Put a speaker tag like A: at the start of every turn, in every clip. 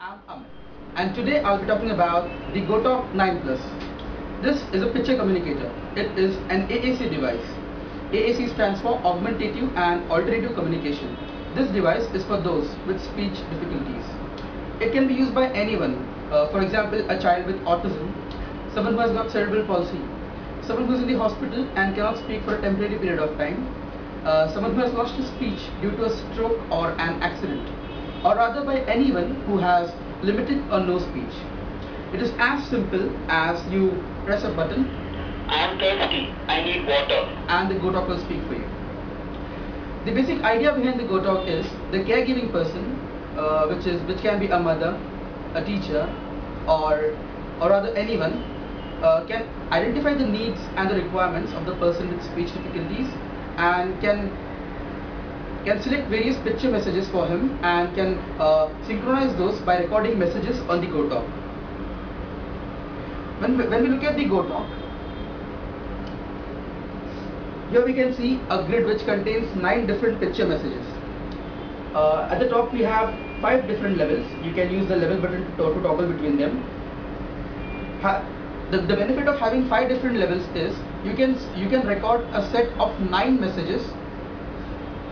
A: I'm Amit and today I'll be talking about the GoTalk 9 Plus. This is a picture communicator. It is an AAC device. AAC stands for Augmentative and Alternative Communication. This device is for those with speech difficulties. It can be used by anyone, uh, for example a child with autism, someone who has got cerebral palsy, someone who is in the hospital and cannot speak for a temporary period of time, uh, someone who has lost his speech due to a stroke or an accident, or rather by anyone who has limited or no speech. It is as simple as you press a button
B: I am thirsty. I need water.
A: and the GoTalk will speak for you. The basic idea behind the GoTalk is the caregiving person, uh, which is which can be a mother, a teacher, or or rather anyone, uh, can identify the needs and the requirements of the person with speech difficulties and can can select various picture messages for him and can uh, synchronize those by recording messages on the GoTalk. When we, when we look at the GoTalk, here we can see a grid which contains nine different picture messages. Uh, at the top we have five different levels. You can use the level button to, to toggle between them. Ha the, the benefit of having five different levels is you can you can record a set of nine messages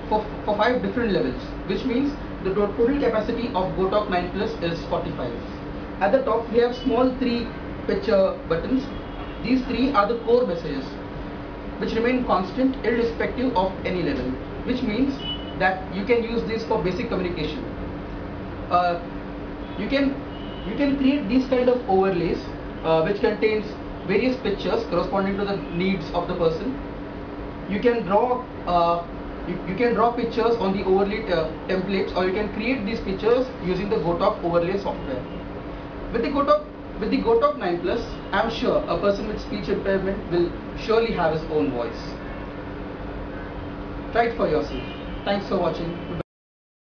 A: for, for five different levels, which means the total capacity of GoTalk 9 Plus is 45. At the top we have small three picture buttons. These three are the core messages which remain constant irrespective of any level which means that you can use this for basic communication uh, you can you can create these kind of overlays uh, which contains various pictures corresponding to the needs of the person you can draw uh, you, you can draw pictures on the overlay templates or you can create these pictures using the GoTalk overlay software with the GoTalk with the GoTalk 9 Plus, I'm sure a person with speech impairment will surely have his own voice. Try it for yourself. Thanks for watching.